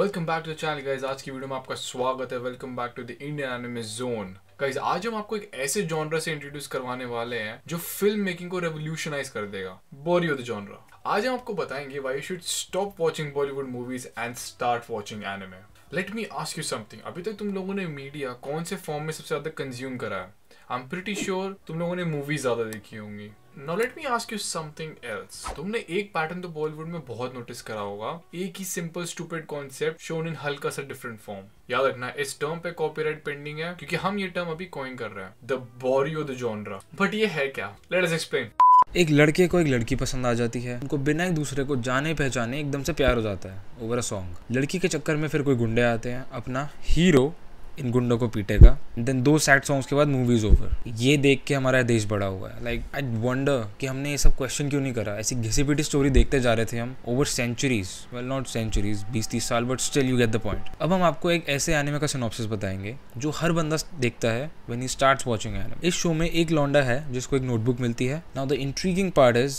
Welcome back to the channel guys आज की video में आपका स्वागत है। Welcome back to the Indian anime zone guys आज हम आपको एक ऐसे जॉनरा से इंट्रोड्यूस करवाने वाले हैं, जो फ़िल्म मेकिंग को रेवोल्यूशनाइज कर देगा। द जॉनरा आज हम आपको बताएँगे why you should stop watching Bollywood movies and start watching anime let me ask you something अभी तक तुम लोगों ने मीडिया कौन से फॉर्म में सबसे ज़्यादा कंज्यूम करा है? आई एम प्रिटी श्योर तुम लोगों ने मूवीज़ ज़्यादा देखी होंगी। Now let me ask you something else तुमने एक पैटर्न तो बॉलीवुड में बहुत नोटिस करा होगा। एक ही simple stupid concept shown in हल्का सा डिफरेंट फॉर्म याद रखना, इस टर्म पे कॉपीराइट पेंडिंग है, क्योंकि हम ये टर्म अभी कॉइन कर रहे हैं। द बॉरियो द जॉनरा बट ये है क्या? लेट अस एक्सप्लेन एक लड़के को एक लड़की पसंद आ जाती है। उनको बिना एक दूसरे को जाने पहचाने एकदम से प्यार हो जाता है ओवर अ सॉन्ग लड़की के चक्कर में फिर कोई गुंडे आते हैं। अपना हीरो इन गुंडों को पीटेगा देन दो सैड सॉन्ग्स के बाद मूवीज़ ओवर ये देख के हमारा देश बड़ा हुआ है। लाइक आई वंडर कि हमने ये सब क्वेश्चन क्यों नहीं करा? ऐसी घिसी पिटी स्टोरी देखते जा रहे थे हम over centuries well not centuries बीस तीस साल but still you get the point अब हम आपको एक ऐसे एनिमे का सिनॉप्सिस बताएँगे, जो हर बंदा देखता है when he starts watching anime इस शो में एक लौंडा है, जिसको एक नोटबुक मिलती है। Now the intriguing part is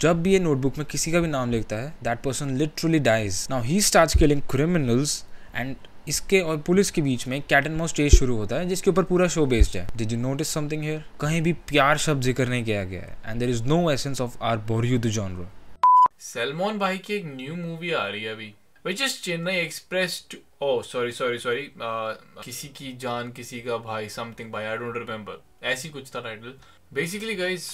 जब भी ये नोटबुक में किसी का भी नाम लिखता है that person literally dies now he starts killing criminals and इसके और पुलिस के बीच में कैट एंड माउस स्टेज शुरू होता है, जिसके ऊपर पूरा शो बेस्ड है। Did you notice something here कहीं भी प्यार शब्द ज़िक्र नहीं किया गया है and there is no essence of our Borio the genre Salman भाई की एक न्यू मूवी आ रही है अभी which is Chennai Express oh sorry sorry sorry किसी की जान, किसी का भाई समथिंग भाई आई डोंट रिमेम्बर ऐसी कुछ था title basically guys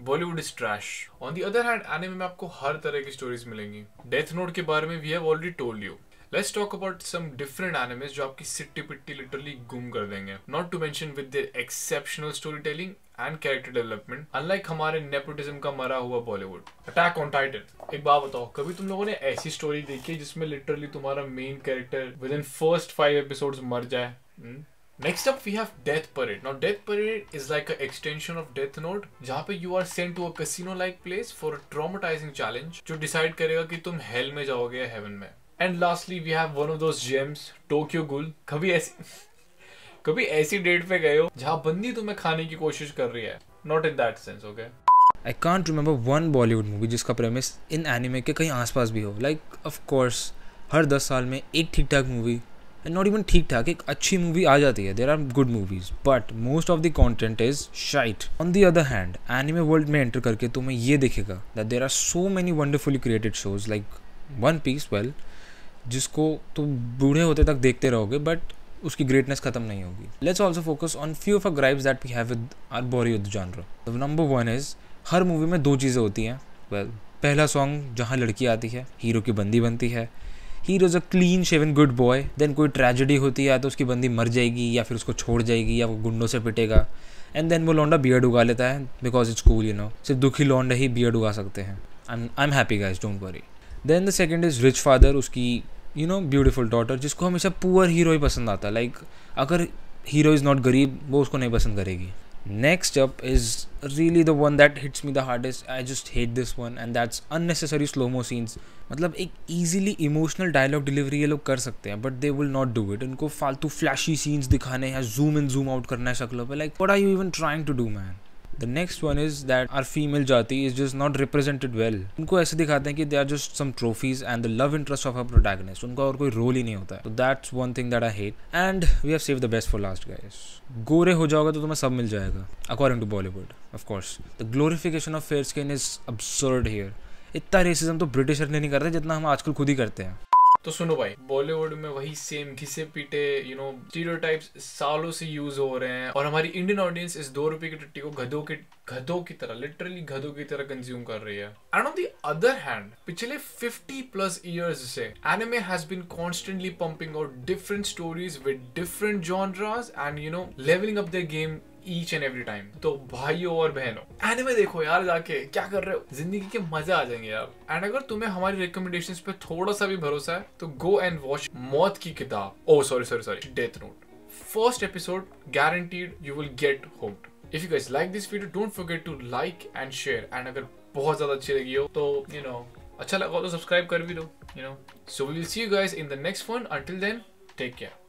Bollywood is trash on the other hand anime में आपको हर तरह की स्टोरीज मिलेंगी। डेथ नोट के बारे में we have already told you let's talk about some different animes जो आपकी सिट्टी पिट्टी लिटरली गुम कर देंगे। Not to mention with their exceptional story telling and character development unlike हमारे नेपोटिज्म का मरा हुआ बॉलीवुड अटैक ऑन टाइटन एक बात बताओ, कभी तुम लोगों ने ऐसी स्टोरी देखी है जिसमें लिटरली तुम्हारा main character within first five episodes मर जाए? Next up we have Death Parade now Death Parade is like a extension of Death Note जहाँ पे you are sent to a casino like place for a traumatizing challenge जो decide करेगा कि तुम hell में जाओगे या हेवन में। And lastly we have one of those gems Tokyo Ghoul कभी ऐसी कभी ऐसी डेट पे गए हो जहाँ बंदी तुम्हें खाने की कोशिश कर रही है? Not in that sense okay I can't remember one Bollywood movie जिसका प्रेमिस इन एनिमे के कहीं आसपास भी हो. लाइक ऑफ़ कोर्स हर दस साल में एक ठीक ठाक मूवी एंड नॉट इवन ठीक ठाक एक अच्छी मूवी आ जाती है. There are good movies but most of the content is shite on the other hand anime world में एंटर करके तुम्हें ये दिखेगा that there are so many wonderfully created shows like One Piece well जिसको तुम बूढ़े होते तक देखते रहोगे बट उसकी ग्रेटनेस खत्म नहीं होगी। Let's also focus on few of a grievances that we have with our बॉरी with genre number one is her movie में दो चीज़ें होती हैं। वेल well, पहला सॉन्ग जहाँ लड़की आती है हीरो की बंदी बनती है। Hero is a clean shaven good boy then कोई ट्रेजेडी होती है तो उसकी बंदी मर जाएगी या फिर उसको छोड़ जाएगी या वो गुंडों से पिटेगा। एंड देन वो लौंडा बियर्ड उगा लेता है because it's cool you know सिर्फ़ दुखी लौंडा ही बियर्ड उगा सकते हैं। I am happy guys don't worry then the second is rich father उसकी यू नो ब्यूटीफुल डॉटर जिसको हमेशा पुअर हीरो ही पसंद आता है। लाइक अगर हीरो इज़ नॉट गरीब, वो उसको नहीं पसंद करेगी। Next up is really the one that hits me the hardest I just hate this one and that's unnecessary slomo scenes मतलब एक ईजिली इमोशनल डायलॉग डिलीवरी ये लोग कर सकते हैं but they will not do it इनको फालतू flashy scenes दिखाने हैं जूम इन जूम आउट करना है शक्लों पर like what are you even trying to do man the next one is that our female जाति is just not represented well उनको ऐसे दिखाते हैं कि they are just some trophies and the love interest of a protagonist उनका और कोई role ही नहीं होता है। तो that's one thing that I hate and we have save the best for last guys गोरे हो जाओगे तो तुम्हें सब मिल जाएगा according to Bollywood of course the glorification of fair skin is absurd here इतना रेसिज्म तो ब्रिटिशर ने नहीं करते जितना हम आजकल खुद ही करते हैं। तो सुनो भाई बॉलीवुड में वही सेम घिसे पीटे यू नो स्टीरियोटाइप्स सालों से यूज़ हो रहे हैं और हमारी इंडियन ऑडियंस इस दो रुपए की टट्टी को गधों के गधों की तरह लिटरली गधों की तरह कंज्यूम कर रही है। And on the other hand पिछले 50 प्लस इयर्स से anime has been constantly pumping out different stories with different genres and you know levelling up their game each and every time तो भाइयों और बहनों एनिमे देखो यार जाके, क्या कर रहे हो? ज़िंदगी के मज़े आ जाएँगे यार। एंड अगर तुम्हें हमारी रिकमेंडेशन पे थोड़ा सा भी भरोसा है तो गो एंड वॉच मौत की किताब। ओ sorry sorry sorry Death Note first episode guaranteed you will get hooked if you guys like this video don't forget to like and share and अगर बहुत ज़्यादा अच्छी लगी हो तो यू नो अच्छा लगा तो सब्सक्राइब कर भी दो you know so we will see you guys in the next one until then take care